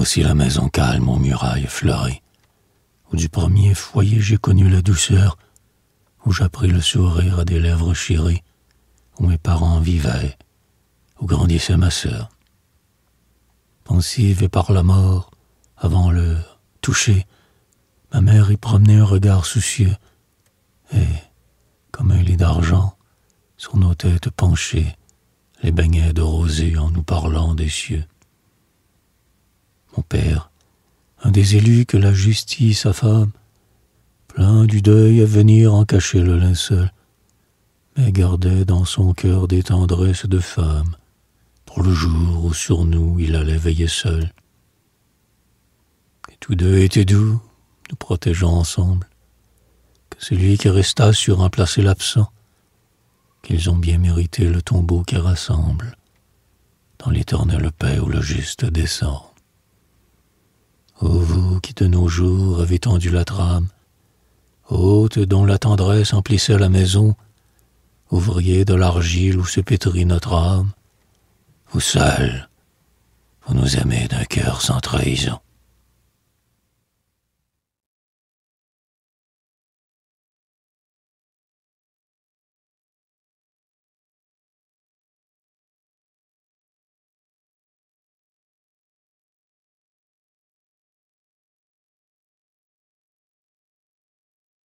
Aussi la maison calme aux murailles fleuries, où du premier foyer j'ai connu la douceur, où j'appris le sourire à des lèvres chéries, où mes parents vivaient, où grandissait ma sœur. Pensive et par la mort, avant l'heure, touchée, ma mère y promenait un regard soucieux, et, comme un lit d'argent, sur nos têtes penchées, les baignait de rosée en nous parlant des cieux. Père, un des élus que la justice affame, plein du deuil à venir en cacher le linceul, mais gardait dans son cœur des tendresses de femme, pour le jour où sur nous il allait veiller seul. Et tous deux étaient doux, nous protégeant ensemble, que celui qui resta sur remplacer l'absent, qu'ils ont bien mérité le tombeau qui rassemble, dans l'éternelle paix où le juste descend. Ô vous qui de nos jours avez tendu la trame, hôte dont la tendresse emplissait la maison, ouvrier de l'argile où se pétrit notre âme, vous seul, vous nous aimez d'un cœur sans trahison.